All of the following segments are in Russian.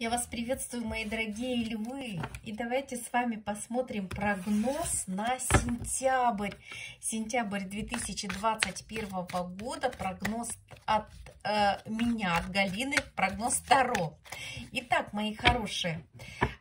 Я вас приветствую, мои дорогие львы. И давайте с вами посмотрим прогноз на сентябрь. Сентябрь 2021 года. Прогноз от э, меня, от Галины. Прогноз Таро. Итак, мои хорошие.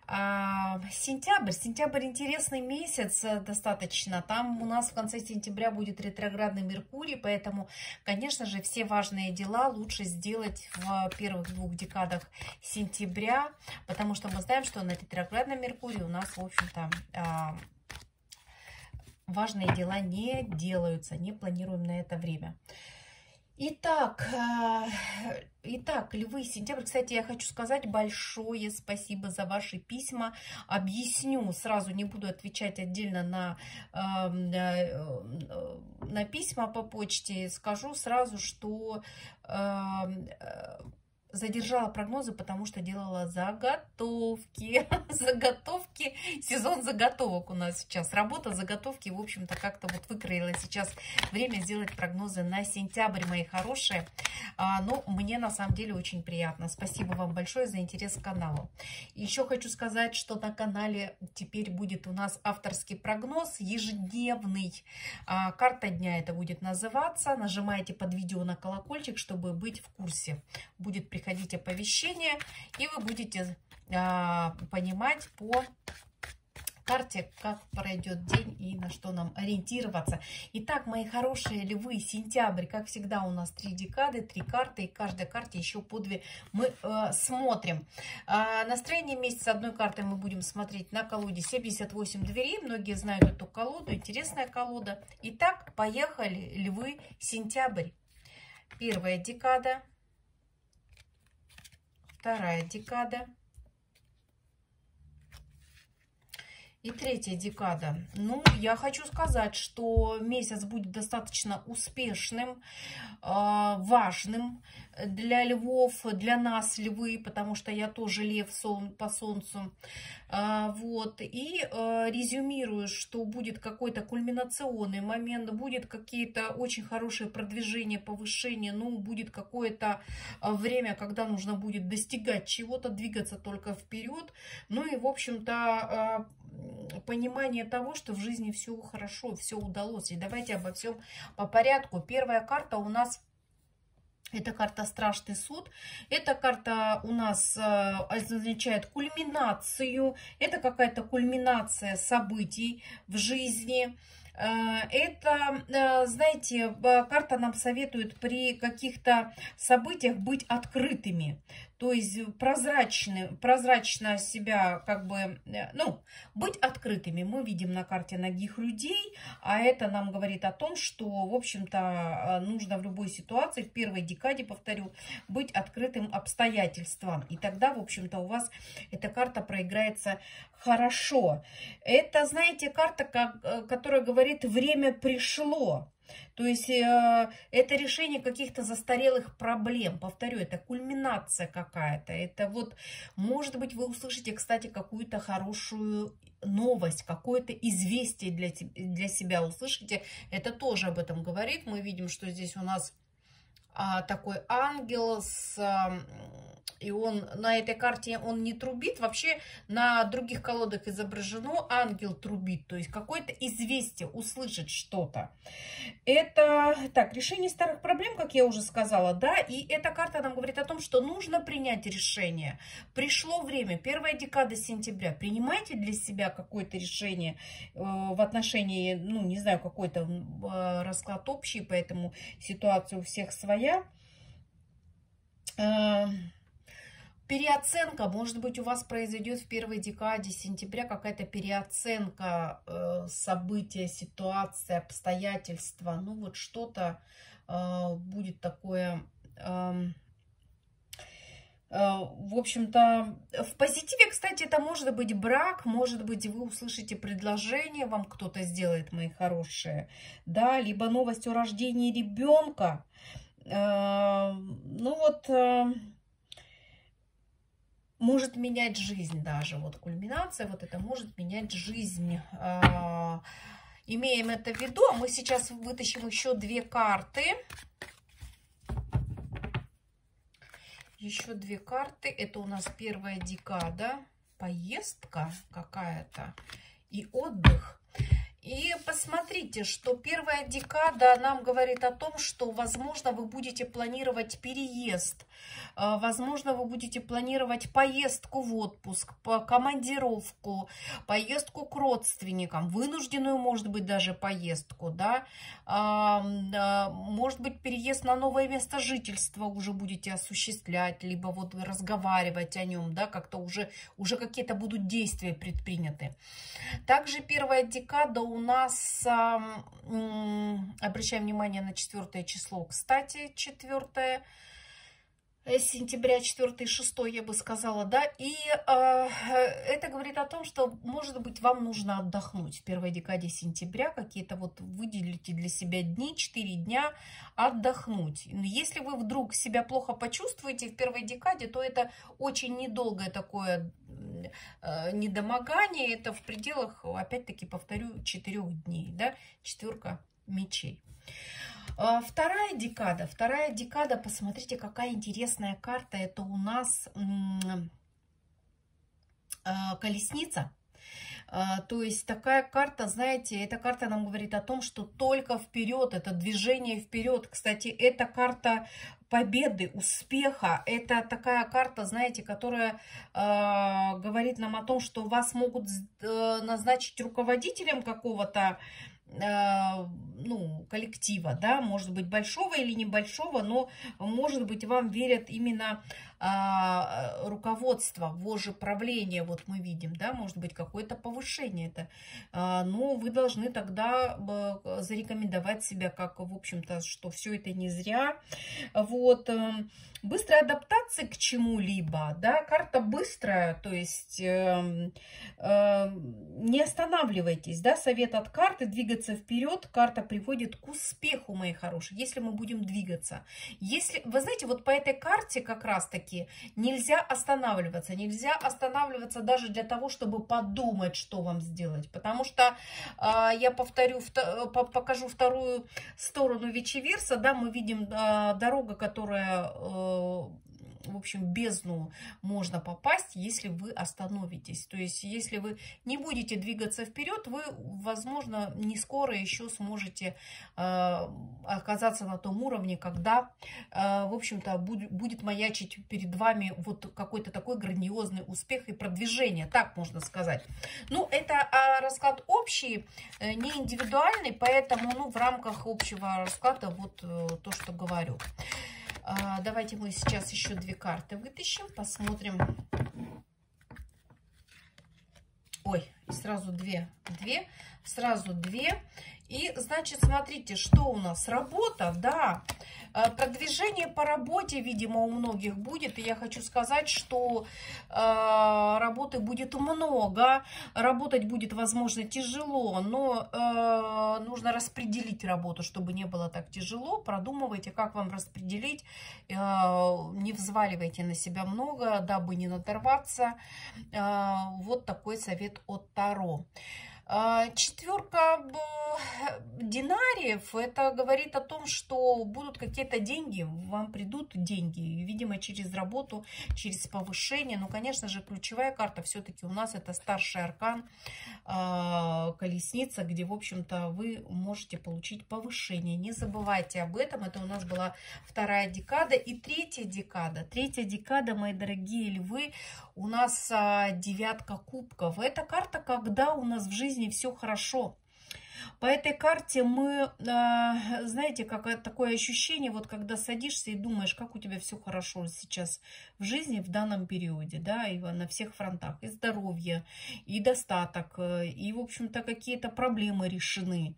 Сентябрь. Сентябрь интересный месяц э, достаточно. Там у нас в конце сентября будет ретроградный Меркурий, поэтому, конечно же, все важные дела лучше сделать в первых двух декадах сентября, потому что мы знаем, что на ретроградном Меркурии у нас, в общем-то, а, важные дела не делаются, не планируем на это время. Итак, э, итак, львы, сентябрь. Кстати, я хочу сказать большое спасибо за ваши письма. Объясню, сразу не буду отвечать отдельно на, эм, э, на письма по почте. Скажу сразу, что эм, задержала прогнозы, потому что делала заготовки. заготовки, сезон заготовок у нас сейчас. Работа, заготовки, в общем-то, как-то вот выкроила сейчас время сделать прогнозы на сентябрь, мои хорошие. А, ну, мне на самом деле очень приятно. Спасибо вам большое за интерес к каналу. Еще хочу сказать, что на канале теперь будет у нас авторский прогноз ежедневный. А, карта дня это будет называться. Нажимаете под видео на колокольчик, чтобы быть в курсе. Будет приходить оповещение, и вы будете а, понимать по карте, как пройдет день и на что нам ориентироваться. Итак, мои хорошие львы, сентябрь, как всегда, у нас три декады, три карты, и каждой карте еще по две мы э, смотрим. Э, настроение месяца одной картой мы будем смотреть на колоде 78 дверей. Многие знают эту колоду, интересная колода. Итак, поехали, львы, сентябрь. Первая декада, вторая декада, И третья декада. Ну, я хочу сказать, что месяц будет достаточно успешным, а, важным для львов, для нас львы, потому что я тоже лев по солнцу. А, вот. И а, резюмирую, что будет какой-то кульминационный момент, будет какие-то очень хорошие продвижения, повышения, ну, будет какое-то время, когда нужно будет достигать чего-то, двигаться только вперед. Ну и, в общем-то, понимание того, что в жизни все хорошо, все удалось. И давайте обо всем по порядку. Первая карта у нас это карта «Страшный суд». Эта карта у нас э, означает кульминацию. Это какая-то кульминация событий в жизни. Э, это, э, знаете, карта нам советует при каких-то событиях быть открытыми. То есть прозрачны, прозрачно себя как бы, э, ну, быть открытыми. Мы видим на карте ногих людей, а это нам говорит о том, что, в общем-то, нужно в любой ситуации, в первой декаде, повторю, быть открытым обстоятельствам. И тогда, в общем-то, у вас эта карта проиграется хорошо. Это, знаете, карта, которая говорит, говорит, время пришло. То есть э, это решение каких-то застарелых проблем. Повторю, это кульминация какая-то. Это вот, может быть, вы услышите, кстати, какую-то хорошую новость, какое-то известие для, для себя услышите. Это тоже об этом говорит. Мы видим, что здесь у нас а, такой ангел с... А, и он на этой карте он не трубит. Вообще на других колодах изображено ангел трубит. То есть какое-то известие, услышать что-то. Это так, решение старых проблем, как я уже сказала, да. И эта карта нам говорит о том, что нужно принять решение. Пришло время, первая декада сентября. Принимайте для себя какое-то решение э, в отношении, ну, не знаю, какой-то э, расклад общий, поэтому ситуация у всех своя. Э, Переоценка, может быть, у вас произойдет в первой декаде сентября какая-то переоценка э, события, ситуации, обстоятельства. Ну, вот что-то э, будет такое... Эм, э, в общем-то, в позитиве, кстати, это может быть брак, может быть, вы услышите предложение, вам кто-то сделает, мои хорошие, да, либо новость о рождении ребенка. Э, ну вот э, может менять жизнь даже. Вот кульминация, вот это может менять жизнь. А, имеем это в виду. А мы сейчас вытащим еще две карты. Еще две карты. Это у нас первая декада. Поездка какая-то. И отдых. И посмотрите, что первая декада нам говорит о том, что, возможно, вы будете планировать переезд. А, возможно, вы будете планировать поездку в отпуск, командировку, поездку к родственникам, вынужденную, может быть, даже поездку, да. А, может быть, переезд на новое место жительства уже будете осуществлять, либо вот разговаривать о нем, да, как-то уже, уже какие-то будут действия предприняты. Также первая декада у нас, обращаем внимание на четвертое число, кстати, четвертое сентября 4 и 6, я бы сказала, да, и э, это говорит о том, что, может быть, вам нужно отдохнуть в первой декаде сентября, какие-то вот выделите для себя дни, 4 дня отдохнуть. Если вы вдруг себя плохо почувствуете в первой декаде, то это очень недолгое такое э, недомогание, это в пределах, опять-таки, повторю, 4 дней, да, четверка мечей. А, вторая декада. Вторая декада, посмотрите, какая интересная карта. Это у нас а, колесница. А, то есть такая карта, знаете, эта карта нам говорит о том, что только вперед, это движение вперед. Кстати, эта карта победы, успеха. Это такая карта, знаете, которая э, говорит нам о том, что вас могут э, назначить руководителем какого-то ну, коллектива, да, может быть, большого или небольшого, но, может быть, вам верят именно а, руководство, вожжи правления, вот мы видим, да, может быть, какое-то повышение это, а, но вы должны тогда зарекомендовать себя как, в общем-то, что все это не зря, вот, эм, быстрая адаптация к чему-либо, да, карта быстрая, то есть э, э, не останавливайтесь, да, совет от карты, двигаться вперед, карта приводит к успеху, мои хорошие, если мы будем двигаться. Если, вы знаете, вот по этой карте как раз-таки нельзя останавливаться, нельзя останавливаться даже для того, чтобы подумать, что вам сделать, потому что, э, я повторю, покажу вторую сторону Вечеверса, да, мы видим э, дорога, которая э, в общем, бездну можно попасть, если вы остановитесь. То есть, если вы не будете двигаться вперед, вы, возможно, не скоро еще сможете э, оказаться на том уровне, когда, э, в общем-то, будет, будет маячить перед вами вот какой-то такой грандиозный успех и продвижение, так можно сказать. Ну, это э, расклад общий, э, не индивидуальный, поэтому, ну, в рамках общего расклада вот э, то, что говорю. А, давайте мы сейчас еще две карты вытащим, посмотрим. Ой, сразу две, две, сразу две. И, значит, смотрите, что у нас? Работа, да. Э, продвижение по работе, видимо, у многих будет. И я хочу сказать, что э, работы будет много. Работать будет, возможно, тяжело, но э, нужно распределить работу, чтобы не было так тяжело. Продумывайте, как вам распределить. Э, не взваливайте на себя много, дабы не надорваться. Э, вот такой совет от Таро. А, четверка динариев, это говорит о том, что будут какие-то деньги, вам придут деньги, видимо, через работу, через повышение. Ну, конечно же, ключевая карта все-таки у нас это старший аркан, а, колесница, где, в общем-то, вы можете получить повышение. Не забывайте об этом, это у нас была вторая декада и третья декада. Третья декада, мои дорогие львы, у нас а, девятка кубков. Это карта, когда у нас в жизни жизни все хорошо. По этой карте мы, а, знаете, как такое ощущение, вот когда садишься и думаешь, как у тебя все хорошо сейчас в жизни в данном периоде, да, и на всех фронтах, и здоровье, и достаток, э, и, в общем-то, какие-то проблемы решены.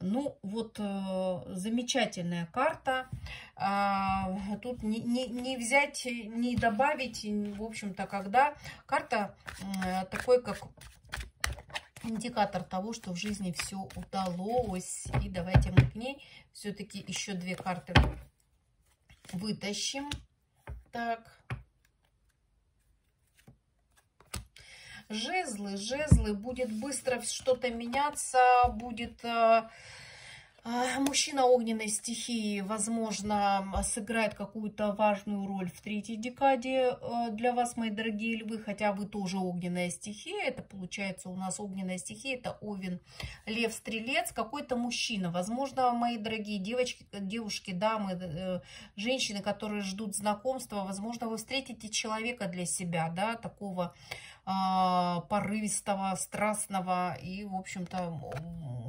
Ну, вот э, замечательная карта. А, тут не, не, не взять, не добавить, в общем-то, когда карта такой, как индикатор того, что в жизни все удалось. И давайте мы к ней все-таки еще две карты вытащим. Так. Жезлы, жезлы, будет быстро что-то меняться, будет... Э, мужчина огненной стихии, возможно, сыграет какую-то важную роль в третьей декаде э, для вас, мои дорогие львы, хотя вы тоже огненная стихия. Это получается у нас огненная стихия, это Овен, Лев, Стрелец, какой-то мужчина. Возможно, мои дорогие девочки, девушки, дамы, э, женщины, которые ждут знакомства, возможно, вы встретите человека для себя, да, такого а, порывистого, страстного. И, в общем-то,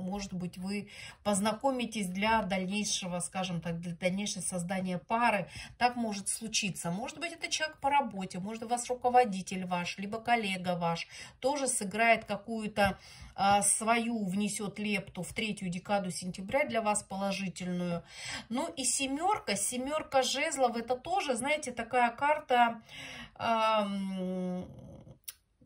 может быть, вы познакомитесь для дальнейшего, скажем так, для дальнейшего создания пары. Так может случиться. Может быть, это человек по работе, может, у вас руководитель ваш, либо коллега ваш тоже сыграет какую-то а, свою, внесет лепту в третью декаду сентября для вас положительную. Ну и семерка, семерка жезлов, это тоже, знаете, такая карта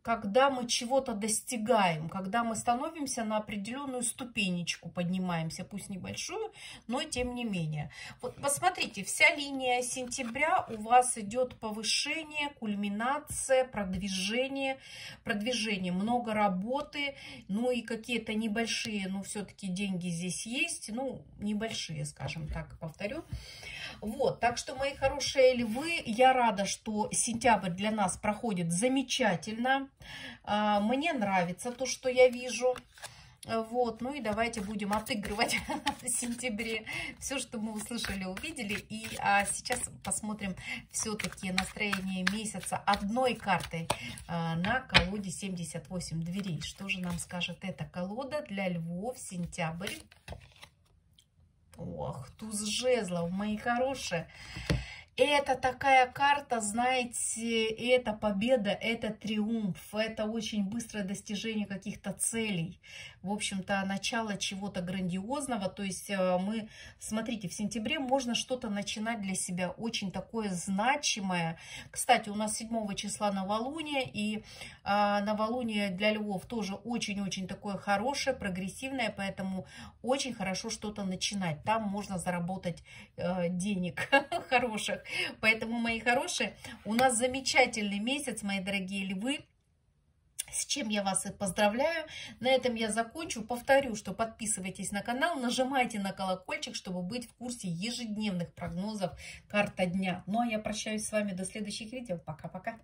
когда мы чего-то достигаем, когда мы становимся на определенную ступенечку, поднимаемся, пусть небольшую, но тем не менее. Вот посмотрите, вся линия сентября у вас идет повышение, кульминация, продвижение, продвижение, много работы, ну и какие-то небольшие, ну все-таки деньги здесь есть, ну небольшие, скажем так, повторю. Вот, так что, мои хорошие львы, я рада, что сентябрь для нас проходит замечательно. А, мне нравится то, что я вижу. Вот, ну и давайте будем отыгрывать в сентябре все, что мы услышали, увидели. И а сейчас посмотрим все-таки настроение месяца одной картой а, на колоде 78 дверей. Что же нам скажет эта колода для львов сентябрь? Ох, туз жезлов, мои хорошие. Это такая карта, знаете, это победа, это триумф, это очень быстрое достижение каких-то целей. В общем-то, начало чего-то грандиозного. То есть э, мы, смотрите, в сентябре можно что-то начинать для себя очень такое значимое. Кстати, у нас 7 числа новолуние, и а, новолуние для львов тоже очень-очень такое хорошее, прогрессивное, поэтому очень хорошо что-то начинать. Там можно заработать э, денег хороших. Поэтому, мои хорошие, у нас замечательный месяц, мои дорогие львы. С чем я вас и поздравляю. На этом я закончу. Повторю, что подписывайтесь на канал, нажимайте на колокольчик, чтобы быть в курсе ежедневных прогнозов карта дня. Ну а я прощаюсь с вами до следующих видео. Пока-пока.